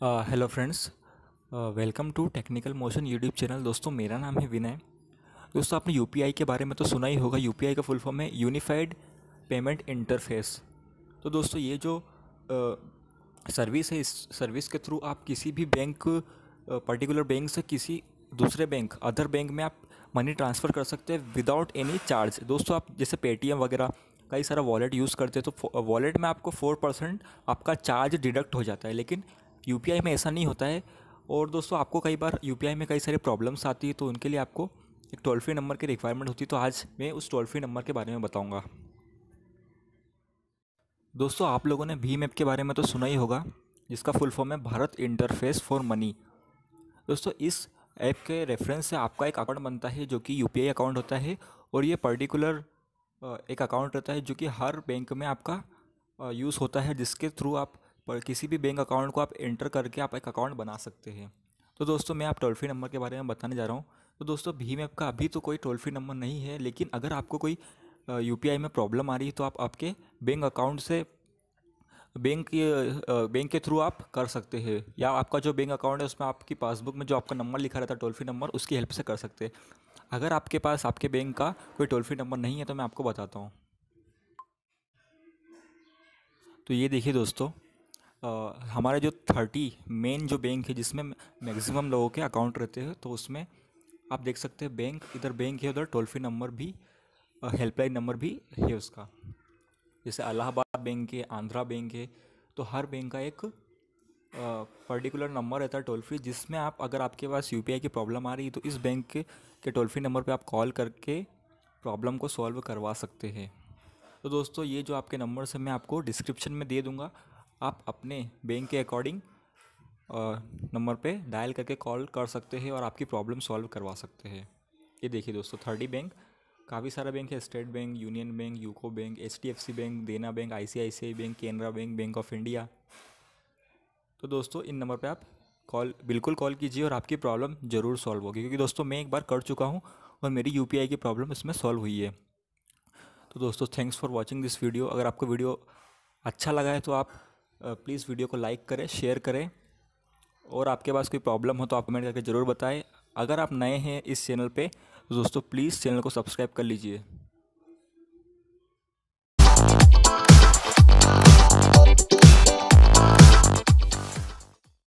Hello friends welcome to technical motion YouTube channel दोस्तों, मेरा नाम है विनय। दोस्तों, आपने यूपीआई के बारे में तो सुना ही होगा। यूपीआई का फुल फॉर्म है यूनिफाइड पेमेंट इंटरफेस तो दोस्तों, ये जो सर्विस है, इस सर्विस के थ्रू आप किसी भी बैंक पर्टिकुलर बैंक से किसी दूसरे बैंक अदर बैंक में आप मनी ट्रांसफ़र कर सकते हैं विदाउट एनी चार्ज दोस्तों, आप जैसे पेटीएम वगैरह कई सारा वॉलेट यूज़ करते हैं तो वॉलेट में आपको फोर परसेंट आपका चार्ज डिडक्ट हो जाता है। लेकिन यूपीआई में ऐसा नहीं होता है। और दोस्तों, आपको कई बार यूपीआई में कई सारी प्रॉब्लम्स आती है तो उनके लिए आपको एक टोल फ्री नंबर की रिक्वायरमेंट होती है। तो आज मैं उस टोल फ्री नंबर के बारे में बताऊँगा। दोस्तों, आप लोगों ने भीम ऐप के बारे में तो सुना ही होगा, जिसका फुल फॉर्म है भारत इंटरफेस फॉर मनी दोस्तों, इस ऐप के रेफरेंस से आपका एक अकाउंट बनता है, जो कि यूपीआई अकाउंट होता है। और ये पर्टिकुलर एक अकाउंट रहता है, जो कि हर बैंक में आपका यूज़ होता है, जिसके थ्रू आप पर किसी भी बैंक अकाउंट को आप एंटर करके आप एक अकाउंट बना सकते हैं। तो दोस्तों, मैं आप टोल फ्री नंबर के बारे में बताने जा रहा हूँ। तो दोस्तों भीम ऐप का अभी तो कोई टोल फ्री नंबर नहीं है, लेकिन अगर आपको कोई यूपीआई में प्रॉब्लम आ रही है तो आप आपके बैंक अकाउंट से बैंक के बैंक के थ्रू आप कर सकते हैं। या आपका जो बैंक अकाउंट है, उसमें आपकी पासबुक में जो आपका नंबर लिखा रहता है टोल फ्री नंबर उसकी हेल्प से कर सकते हैं। अगर आपके पास, आपके बैंक का कोई टोल फ्री नंबर नहीं है तो मैं आपको बताता हूँ। तो ये देखिए दोस्तों हमारे जो थर्टी मेन जो बैंक है जिसमें मैक्सिमम लोगों के अकाउंट रहते हैं तो उसमें आप देख सकते हैं बैंक इधर बैंक है उधर टोल फ्री नंबर भी हेल्पलाइन नंबर भी है उसका। जैसे अलाहाबाद बैंक है आंध्रा बैंक है तो हर बैंक का एक पर्टिकुलर नंबर रहता है टोल फ्री जिसमें आप अगर आपके पास यूपीआई की प्रॉब्लम आ रही है तो इस बैंक के, के टोल फ्री नंबर पर आप कॉल करके प्रॉब्लम को सॉल्व करवा सकते हैं। तो दोस्तों ये जो आपके नंबर से मैं आपको डिस्क्रिप्शन में दे दूँगा। आप अपने बैंक के अकॉर्डिंग नंबर पे डायल करके कॉल कर सकते हैं और आपकी प्रॉब्लम सॉल्व करवा सकते हैं। ये देखिए दोस्तों, थर्डी बैंक, काफ़ी सारा बैंक है, State Bank, Union Bank, UCO Bank H Bank, Dena Bank I C I C I Bank, Canara Bank Bank of India. तो दोस्तों, इन नंबर पर आप कॉल, बिल्कुल कॉल कीजिए और आपकी प्रॉब्लम ज़रूर सॉल्व होगी, क्योंकि दोस्तों मैं एक बार कर चुका हूँ और मेरी यूपीआई की प्रॉब्लम इसमें सॉल्व हुई है। तो दोस्तों, thanks for watching this video. अगर आपको वीडियो अच्छा लगा है तो आप प्लीज़ वीडियो को लाइक करें, शेयर करें। और आपके पास कोई प्रॉब्लम हो तो आप कमेंट करके ज़रूर बताएँ। अगर आप नए हैं इस चैनल पे, दोस्तों, प्लीज़ चैनल को सब्सक्राइब कर लीजिए।